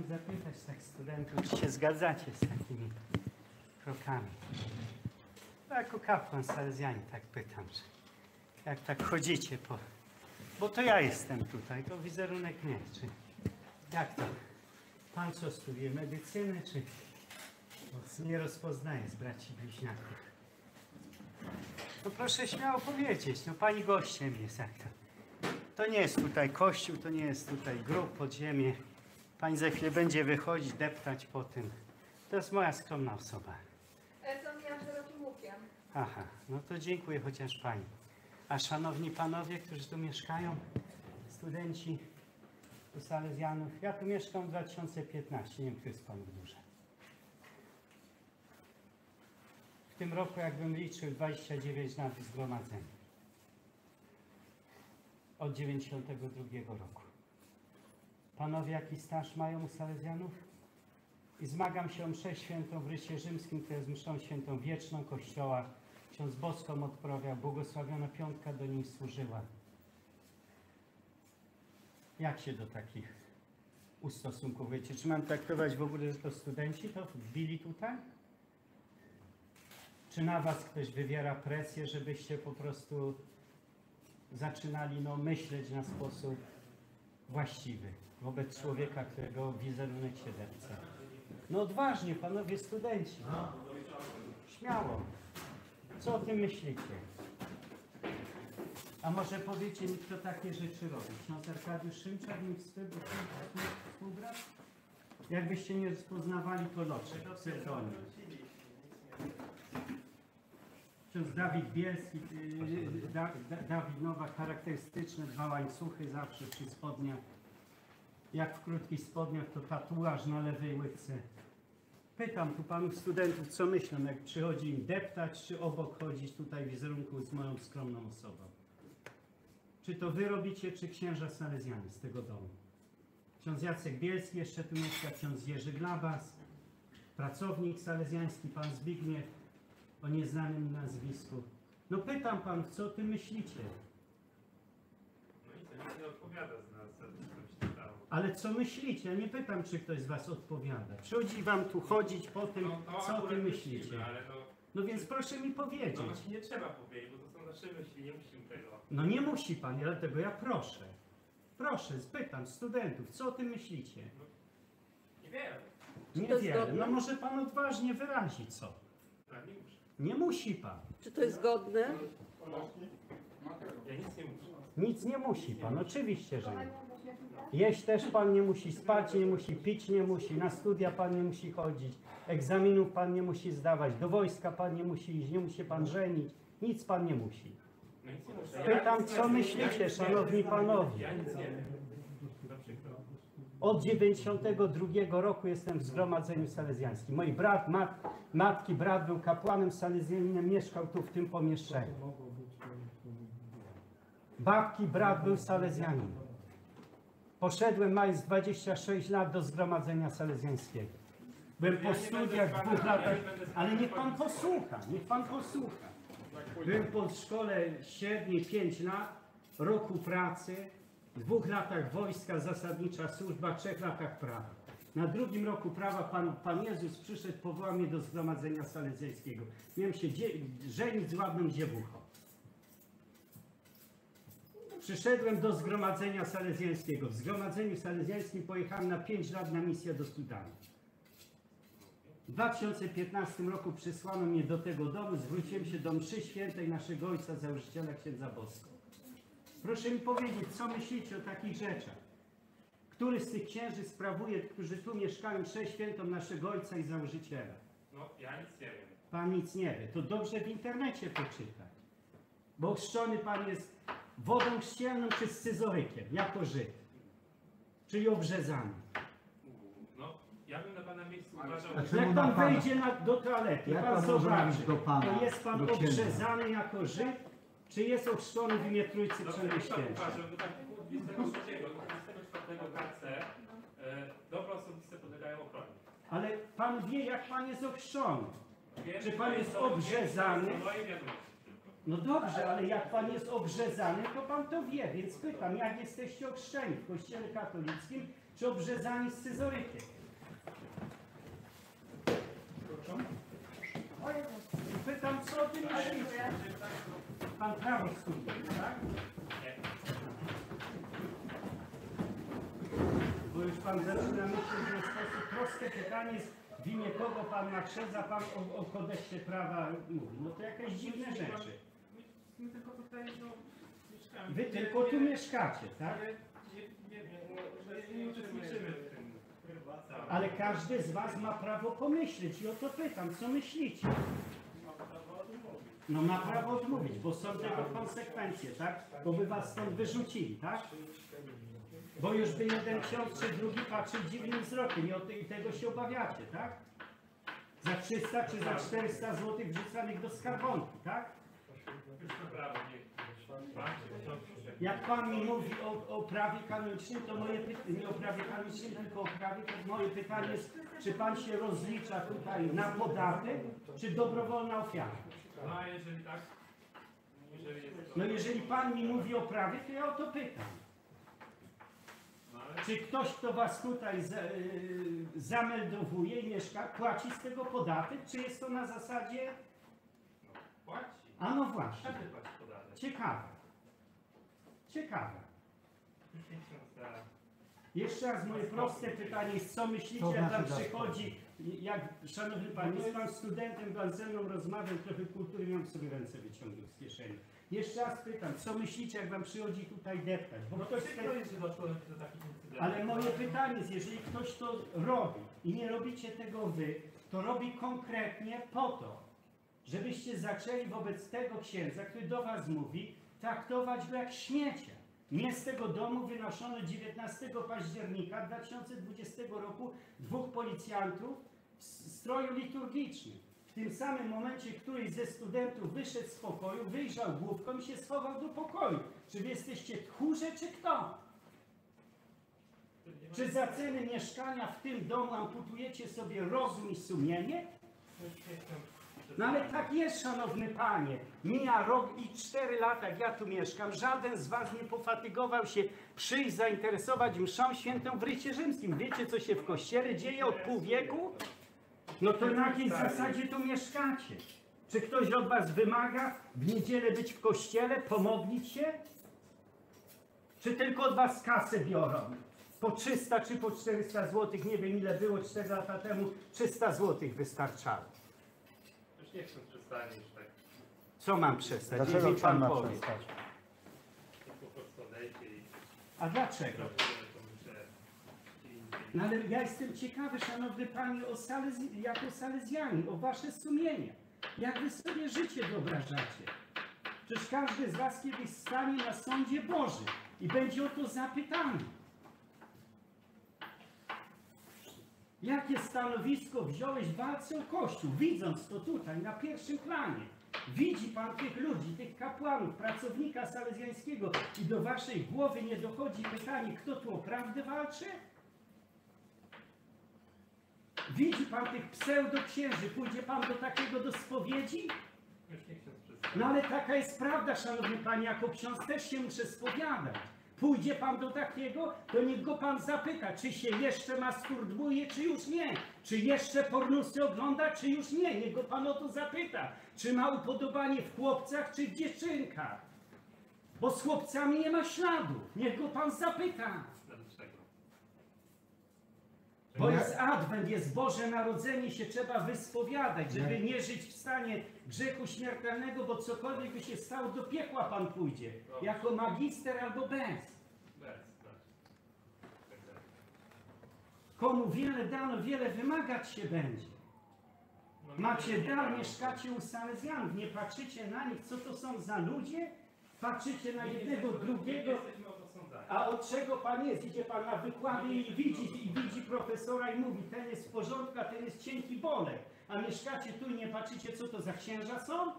chciałem zapytać tak studentów, czy się zgadzacie z takimi krokami. No, jako kapłan salezjanin tak pytam, że jak tak chodzicie po... Bo to ja jestem tutaj, to wizerunek nie, czy jak to? Pan co studiuje, medycynę, czy... Bo nie rozpoznaję z braci bliźniaków. No proszę śmiało powiedzieć, no pani gościem jest jak to. To nie jest tutaj kościół, to nie jest tutaj grób, podziemie. Pani za chwilę będzie wychodzić, deptać po tym. To jest moja skromna osoba. Jestem ja szerokim łukiem. Aha, no to dziękuję chociaż pani. A szanowni panowie, którzy tu mieszkają, studenci tu Salezjanów, ja tu mieszkam w 2015, nie wiem, który jest pan dłużej. W tym roku, jakbym liczył, 29 lat w zgromadzeniu. Od 92 roku. Panowie jaki staż mają u Salezjanów? I zmagam się o mszę świętą w rycie rzymskim, to jest mszą świętą wieczną Kościoła. Ksiądz Boską odprawiał, błogosławiona piątka do nim służyła. Jak się do takich ustosunkowujecie? Czy mam traktować w ogóle, że to studenci to wbili tutaj? Czy na was ktoś wywiera presję, żebyście po prostu zaczynali no, myśleć na sposób właściwy wobec człowieka, którego wizerunek się depce? No odważnie, panowie studenci. Śmiało. Co o tym myślicie? A może powiecie mi, kto takie rzeczy robi? Ksiądz Arkadiusz Szymczak, bo współbrat? Jakbyście nie rozpoznawali koloczek, pseudonim. Ksiądz Dawid Bielski, yy, da, da, Dawid Nowak, charakterystyczne dwa łańcuchy zawsze przy spodniach. Jak w krótkich spodniach, to tatuaż na lewej łydce. Pytam tu panów studentów, co myślą, jak przychodzi im deptać, czy obok chodzić tutaj wizerunku z moją skromną osobą. Czy to wy robicie, czy księża salezjanie z tego domu? Ksiądz Jacek Bielski jeszcze tu mieszka, ksiądz Jerzy Glabas, pracownik salezjański, pan Zbigniew, o nieznanym nazwisku. No pytam pan, co ty myślicie? No i co, nikt nie odpowiada z nas, za to, co się stało. Ale co myślicie? Ja nie pytam, czy ktoś z was odpowiada. Przychodzi wam tu chodzić po tym, No, to co ty akurat myślicie. myślimy, Ale to, No więc proszę mi no powiedzieć. właśnie nie trzeba powiedzieć, bo to są nasze myśli, nie musimy tego. No nie musi pan, dlatego ja proszę. Proszę, spytam studentów, co o tym myślicie? Nie wiem, Nie to jest wiem. zgodne? No może pan odważnie wyrazić co. tak nie muszę. Nie musi pan. Czy to jest zgodne? Ja nic nie muszę. Nic nie musi pan, oczywiście, że nie. Jeść też pan nie musi, spać nie musi, pić nie musi, na studia pan nie musi chodzić, egzaminów pan nie musi zdawać, do wojska pan nie musi iść, nie musi pan żenić, nic pan nie musi. No. Pytam, co myślicie, ja nic nie szanowni wiem. panowie? Ja nic nie wiem. To przykro. Od 92 roku jestem w zgromadzeniu salezjańskim. Mój brat, mat, matki brat był kapłanem salezjaninem, mieszkał tu w tym pomieszczeniu. Babki brat był salezjanin. Poszedłem mając 26 lat do zgromadzenia salezjańskiego. Byłem po studiach dwóch latach, ale niech pan posłucha, niech pan posłucha. Byłem po szkole średniej 5 lat, roku pracy, dwóch latach wojska, zasadnicza służba, trzech latach prawa. Na drugim roku prawa Pan, Pan Jezus przyszedł, powołał mnie do zgromadzenia salezjańskiego. Miałem się żenić z ładną dziewuchą. Przyszedłem do zgromadzenia salezjańskiego. W zgromadzeniu salezjańskim pojechałem na 5 lat na misję do Sudanu. W 2015 roku przysłano mnie do tego domu, zwróciłem się do mszy świętej naszego ojca, założyciela księdza Bosko. Proszę mi powiedzieć, co myślicie o takich rzeczach? Który z tych księży sprawuje, którzy tu mieszkają, mszę świętą naszego ojca i założyciela? No ja nic nie wiem. Pan nic nie wie, to dobrze w internecie poczytać. Bo chrzczony Pan jest wodą chrzcielną czy scyzorykiem, jako Żyd. Czyli obrzezany. No, ja bym na pana miejscu uważał, A że... czemu Jak na pan pana? wejdzie na, do toalety, Jak pan pan może zobaczy, do pana, to jest pan do księdza? obrzezany jako Żyd, czy jest ochrzczony w imię Trójcy 23, 24 KC e, dobra osobiste podlegają ochronie. Ale pan wie, jak pan jest ochrzczony. Wiem, Czy pan jest obrzezany? No dobrze, ale jak pan jest obrzezany, to pan to wie, więc pytam, jak jesteście ochrzczeni w kościele katolickim, czy obrzezani z scyzorykiem? Pytam, co o tym myślicie? Pan prawo studiuje, tak? Bo już pan zaczyna myśleć, że w sposób prosty pytanie jest, w imię kogo pan nakrzedza, pan o, o kodeksie prawa mówi. No to jakieś dziwne rzeczy. My tylko tutaj no, mieszkamy. Wy tylko tu mieszkacie, tak? Ale nie, nie wiem, no, że nie uczestniczymy w tym. Ale każdy z was ma prawo pomyśleć i o to pytam, co myślicie? No ma prawo odmówić, bo są tego konsekwencje, tak? Bo by was stąd wyrzucili, tak? Bo już by jeden ksiądz czy drugi patrzył dziwnym wzrokiem i, tego się obawiacie, tak? Za 300 czy za 400 zł wrzucanych do skarbonki, tak? Jak pan mi mówi o, o prawie kanonicznym, to moje pytanie, nie o prawie kanonicznym, tylko o prawie, moje pytanie jest, czy pan się rozlicza tutaj na podatek, czy dobrowolna ofiara? No a jeżeli tak? Jeżeli jest to... No jeżeli pan mi mówi o prawie, to ja o to pytam. No ale Czy ktoś, kto was tutaj y, zameldowuje i mieszka, płaci z tego podatek, czy jest to na zasadzie, no, płaci. a no właśnie, Każdy płaci podatek. ciekawe. Ciekawe. Jeszcze raz moje proste pytanie jest, co myślicie, jak tam znaczy przychodzi, jak, szanowny pan, jest pan studentem, pan ze mną rozmawiał, trochę kultury, miałem sobie ręce wyciągnął z kieszeni. Jeszcze raz pytam, co myślicie, jak wam przychodzi tutaj deptać? Bo No ktoś jest, do takich incydentów. Ale moje pytanie jest, jeżeli ktoś to robi i nie robicie tego wy, to robi konkretnie po to, żebyście zaczęli wobec tego księdza, który do was mówi, traktować go jak śmiecia. Mnie z tego domu wynoszono 19 października 2020 roku dwóch policjantów w stroju liturgicznym. W tym samym momencie któryś ze studentów wyszedł z pokoju, wyjrzał główką i się schował do pokoju. Czy wy jesteście tchórze, czy kto? Czy za cenę mieszkania w tym domu amputujecie sobie rozum i sumienie? No ale tak jest, szanowny panie. Mija rok i cztery lata, jak ja tu mieszkam. Żaden z was nie pofatygował się przyjść, zainteresować mszą świętą w rycie rzymskim. Wiecie, co się w kościele dzieje od pół wieku? No to na jakiej zasadzie tu mieszkacie? Czy ktoś od was wymaga w niedzielę być w kościele, pomodlić się? Czy tylko od was kasę biorą? Po 300 czy po 400 zł, nie wiem ile było 4 lata temu, 300 zł wystarczało. Już nie ksiądz przestanie już tak. Co mam przestać? Dlaczego Niech mi pan ma powie. przestać? To po prostu odejdzie i... A dlaczego? to muszę... gdzie indziej. No ale ja jestem ciekawy, szanowny panie, o Salez- jako Salezjanin, o wasze sumienie. Jak wy sobie życie wyobrażacie? Przecież każdy z was kiedyś stanie na sądzie Bożym i będzie o to zapytany. Jakie stanowisko wziąłeś w walce o Kościół, widząc to tutaj na pierwszym planie? Widzi pan tych ludzi, tych kapłanów, pracownika salezjańskiego i do waszej głowy nie dochodzi pytanie, kto tu o prawdę walczy? Widzi pan tych pseudoksięży, pójdzie pan do takiego do spowiedzi? No ale taka jest prawda, szanowny panie, jako ksiądz też się muszę spowiadać. Pójdzie pan do takiego, to niech go pan zapyta, czy się jeszcze masturbuje, czy już nie. Czy jeszcze pornusy ogląda, czy już nie. Niech go pan o to zapyta. Czy ma upodobanie w chłopcach, czy w dziewczynkach. Bo z chłopcami nie ma śladu. Niech go pan zapyta. Bo jest Adwent, jest Boże Narodzenie, się trzeba wyspowiadać, żeby nie żyć w stanie grzechu śmiertelnego, bo cokolwiek by się stało, do piekła Pan pójdzie. Jako magister albo bez. Komu wiele dano, wiele wymagać się będzie. No, Macie dar, mieszkacie u Salezjanów, nie patrzycie na nich, co to są za ludzie? Patrzycie na jednego, drugiego. A od czego pan jest? Idzie pan na wykłady i widzi, i widzi profesora i mówi, ten jest w porządku, a ten jest cienki bolek. A mieszkacie tu i nie patrzycie, co to za księża są?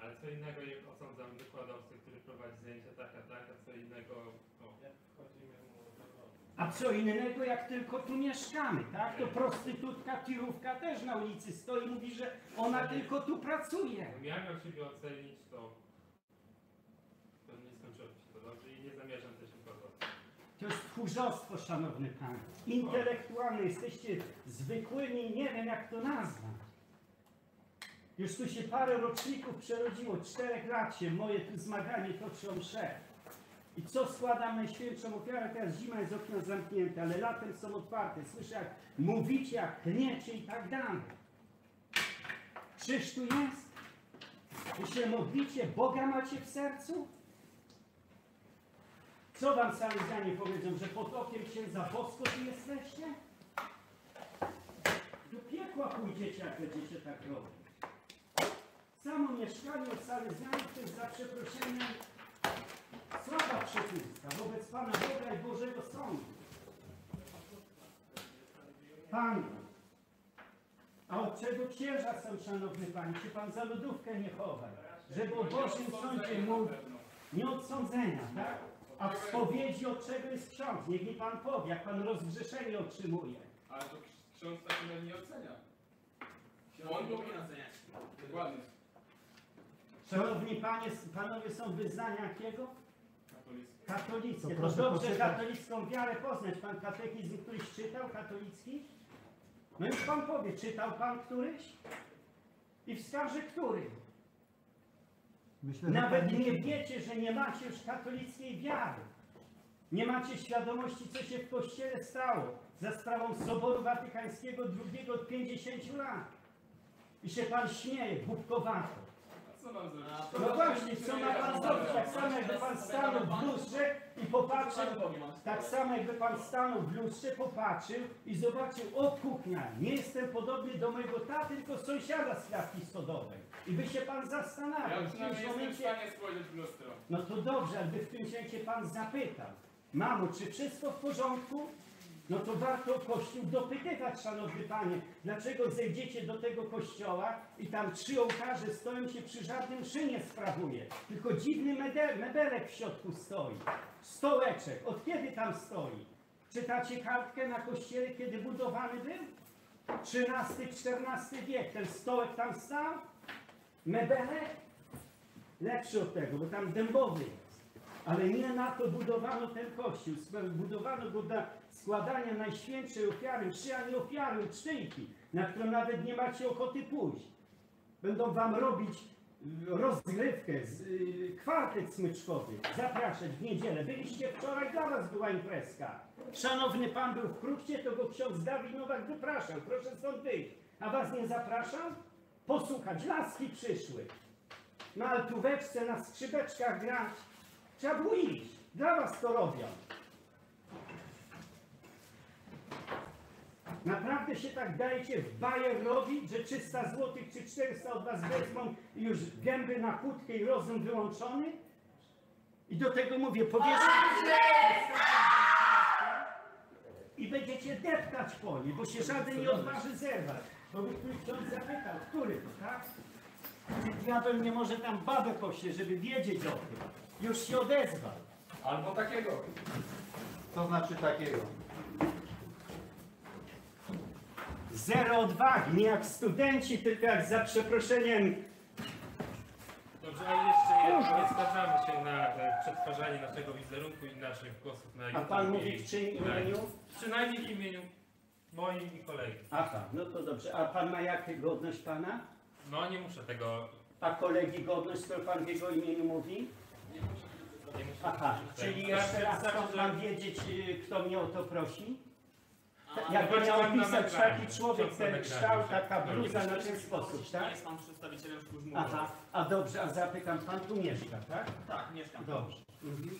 Ale co innego jak osądzam wykładowcę, który prowadzi zajęcia tak, a tak, a co innego... No, jak wchodzimy mu do... A co innego, jak tylko tu mieszkamy, tak? To prostytutka, tirówka też na ulicy stoi i mówi, że ona tylko tu pracuje. Gdybym ja miał siebie ocenić, to To jest tchórzostwo, szanowny panie. Intelektualne, jesteście zwykłymi, nie wiem jak to nazwać. Już tu się parę roczników przerodziło, czterech lat się moje tu zmaganie toczy o msze. I co składam najświętszą ofiarę? Teraz zima jest okna zamknięte, ale latem są otwarte. Słyszę jak mówicie, jak klniecie i tak dalej. Czyż tu jest? Wy się modlicie, Boga macie w sercu? Co wam salezjanie powiedzą, że pod okiem księdza Bosko tu jesteście? Do piekła pójdziecie, jak będziecie tak robić. Samo mieszkanie od salezjanów to jest za przeproszeniem słaba przepustka wobec Pana Boga i Bożego Sądu. Panie, a od czego księża są, szanowny Panie? Czy Pan za lodówkę nie chowa? Żeby o Bożym Sądzie mówił, nie od sądzenia, tak? A w spowiedzi od czego jest ksiądz? Niech mi Pan powie, jak Pan rozgrzeszenie otrzymuje. Ale to ksiądz takiego nie ocenia. On powinien oceniać. Dokładnie. Szanowni Panie, Panowie są wyznania jakiego? Katolicki. Katolickie. To dobrze poczytać. katolicką wiarę poznać. Pan katechizm któryś czytał katolicki? No już Pan powie, czytał Pan któryś? I wskaże który. Myślę, Nawet nie wiecie, że nie macie już katolickiej wiary. Nie macie świadomości, co się w Kościele stało za sprawą Soboru Watykańskiego II od 50 lat. I się Pan śmieje, głupkowato. Co mam zrobić? No właśnie, co ma Pan zrobić? Tak samo jakby Pan stanął w lustrze i popatrzył, tak samo jakby Pan stanął w lustrze, popatrzył i zobaczył, o kuchnia, nie jestem podobny do mojego taty, tylko sąsiada z klatki schodowej. I by się Pan zastanawiał. Ja w którymś momencie w lustro. no to dobrze, ale by w tym momencie Pan zapytał, mamo, czy wszystko w porządku? No to warto Kościół dopytywać, Szanowny Panie, dlaczego zejdziecie do tego kościoła i tam trzy ołtarze stoją się przy żadnym szynie sprawuje, tylko dziwny mebelek w środku stoi, stołeczek, od kiedy tam stoi? Czytacie kartkę na kościele, kiedy budowany był? XIII-XIV wiek, ten stołek tam stał? Mebelek? lepszy od tego, bo tam dębowy jest. Ale nie na to budowano ten kościół. Budowano go dla składania najświętszej ofiary, mszy, a nie ofiary, ucztyjki, na którą nawet nie macie ochoty pójść. Będą wam robić y, rozgrywkę, y, kwartet smyczkowy, zapraszać w niedzielę. Byliście wczoraj, dla was była imprezka. Szanowny pan był w to go ksiądz Dawid Nowak wypraszał. Proszę stąd wyjść. A was nie zapraszam? Posłuchać, laski przyszły na altóweczce, na skrzypeczkach grać. Trzeba było iść. Dla was to robią. Naprawdę się tak dajecie w bajer robić, że 300 zł czy 400 od was wezmą i już gęby na kłódkę i rozum wyłączony? I do tego mówię, powiedzcie... I będziecie deptać po nie, bo się żaden nie odważy zerwać. Bo by któryś ksiądz zapytał, który to, tak? Czy diabeł nie może tam babę pośle, żeby wiedzieć o tym? Już się odezwał. Albo takiego. To znaczy takiego. Zero odwagi, nie jak studenci, tylko jak za przeproszeniem Dobrze, a jeszcze jedno, nie zgadzamy się na e, przetwarzanie naszego wizerunku i naszych głosów na A YouTube. pan mówi w czyim imieniu? Przynajmniej w imieniu moim i kolegi. Aha, no to dobrze. A pan ma jaką godność pana? No nie muszę tego, A kolegi godność, skoro pan w jego imieniu mówi? nie muszę Aha, czyli jeszcze raz że- mam wiedzieć, y, kto mnie o to prosi? A, Jakby zobaczcie miał pan pisać taki człowiek, ten kształt, taka no, bluza na ten sposób, tak? jest pan przedstawicielem służb Aha, a dobrze, a zapytam, pan tu mieszka, tak? Tak, mieszkam. Dobrze. Mhm.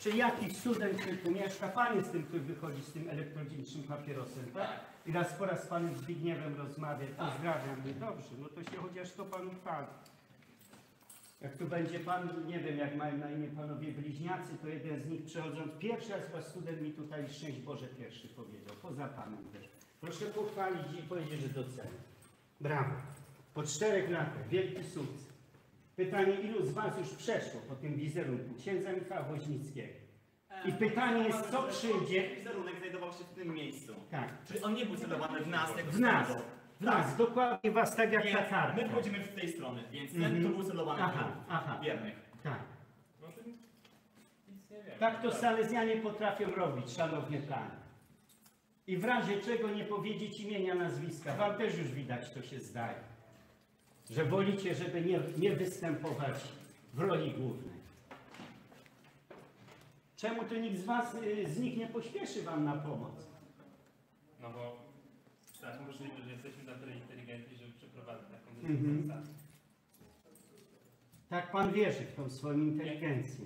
Czyli jakiś student, tu mieszka, pan jest tym, który wychodzi z tym elektronicznym papierosem, tak? I raz po raz z panem Zbigniewem rozmawia, pozdrawiam. No dobrze, no to się chociaż to panu chwali. Jak tu będzie pan, nie wiem jak mają na imię panowie bliźniacy, to jeden z nich przechodząc pierwszy raz was student mi tutaj szczęść Boże pierwszy powiedział, poza panem też. Proszę pochwalić i powiedzieć, że doceniam. Brawo. Po czterech latach, wielki sukces. Pytanie, ilu z was już przeszło po tym wizerunku księdza Michała Woźnickiego? I pytanie jest, co przyjdzie? Wizerunek znajdował się w tym miejscu. Tak, Czyli on nie był celowany w nas, jako w nas, w nas, dokładnie was tak jak ta karta. my wchodzimy w tej strony, więc Mhm. ten tu był celowany Aha, w aha. wiernych. Tak. No to nic nie wiem. wiem. Tak to Salezjanie potrafią robić, szanowny panie. I w razie czego nie powiedzieć imienia, nazwiska. Wam też już widać, to się zdaje. Że wolicie, żeby nie, nie występować w roli głównej. Czemu to nikt z was, y, z nich nie pośpieszy wam na pomoc? No bo tak możliwe, że jesteśmy na tyle inteligentni, żeby przeprowadzić taką Mhm. Tak pan wierzy w tą swoją inteligencję.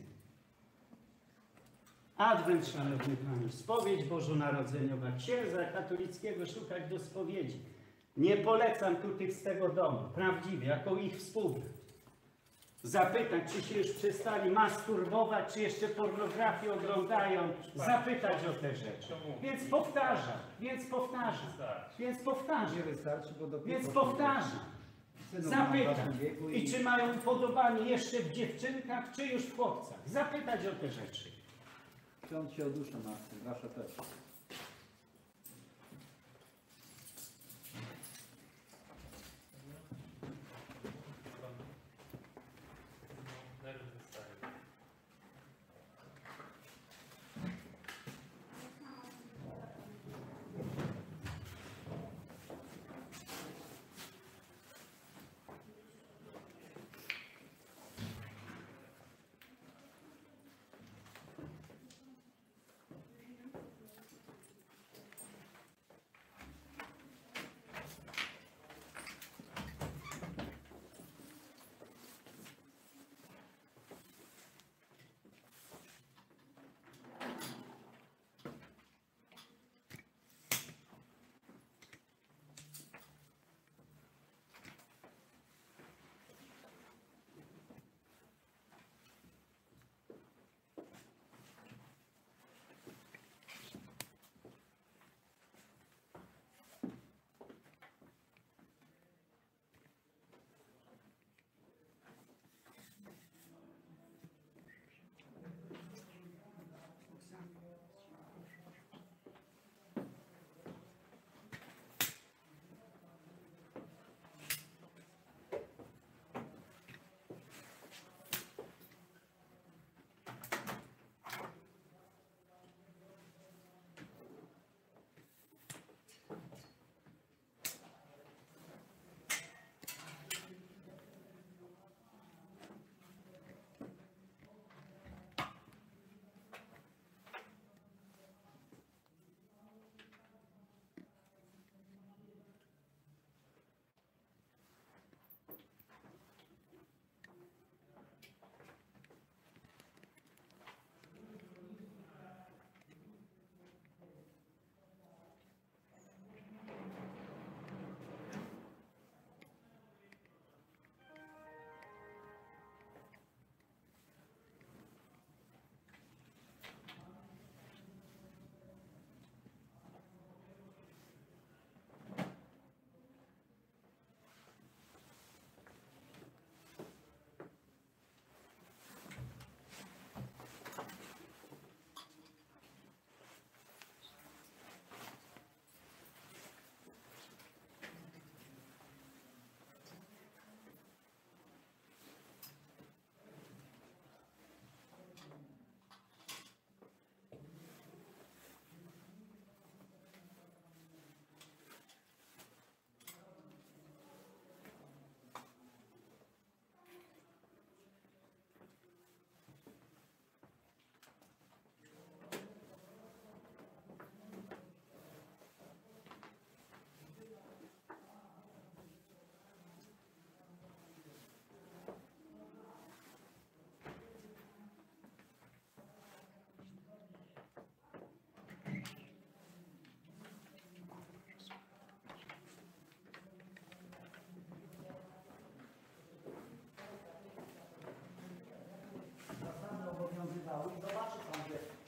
Adwent, szanowny panie, spowiedź bożonarodzeniowa, księdza katolickiego szukać do spowiedzi. Nie polecam tu tych z tego domu, prawdziwie, jako ich współbrat. Zapytać, czy się już przestali masturbować, czy jeszcze pornografię oglądają, zapytać o te rzeczy. Więc powtarzam, więc powtarzam, więc powtarzam, więc powtarzam. Zapytać. I czy mają upodobanie jeszcze w dziewczynkach, czy już w chłopcach? Zapytać o te rzeczy. Ksiądz się o duszę martwi, wasza też.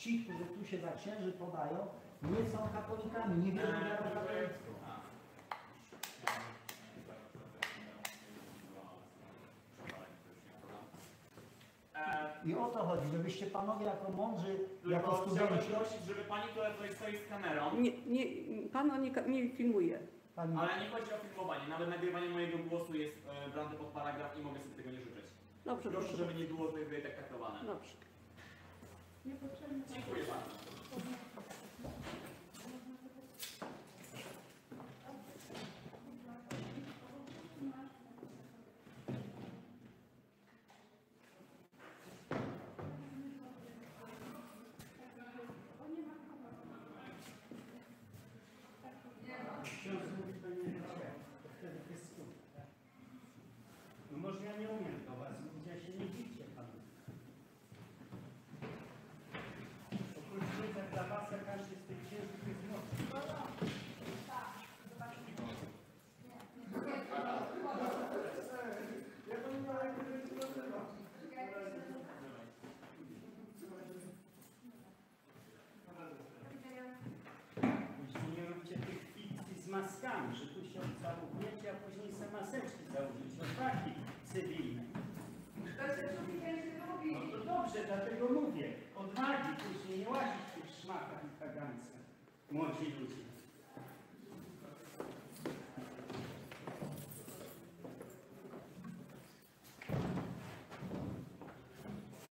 Ci, którzy tu się za księży podają, nie są katolikami, nie wierzą w wiarę katolicką. I o to chodzi, żebyście panowie jako mądrzy, jako tylko chciałbym studenci, prosić, żeby pani, która tutaj stoi z kamerą, Nie, nie, pana nie, nie filmuje. pani, ale nie chodzi o filmowanie, nawet nagrywanie mojego głosu jest e, brane pod paragraf i mogę sobie tego nie życzyć. Dobrze, Proszę, proszę. żeby nie było to tak traktowane. Dobrze. Dziękuję bardzo. Ksiądz mówi, to nie leciało. To wtedy dyskutuje. tak? No może ja nie umiem do was mówić, ja się nie bicie panu. Oprócz wiedza dla was, a każdy z tych księży jest mocny. Później nie róbcie tych fikcji z maskami, że tu się całujecie, a później se maseczki założyć. No taki cywilny. To się szukajcie robi. No to dobrze, dlatego mówię. Odwagi później nie łazić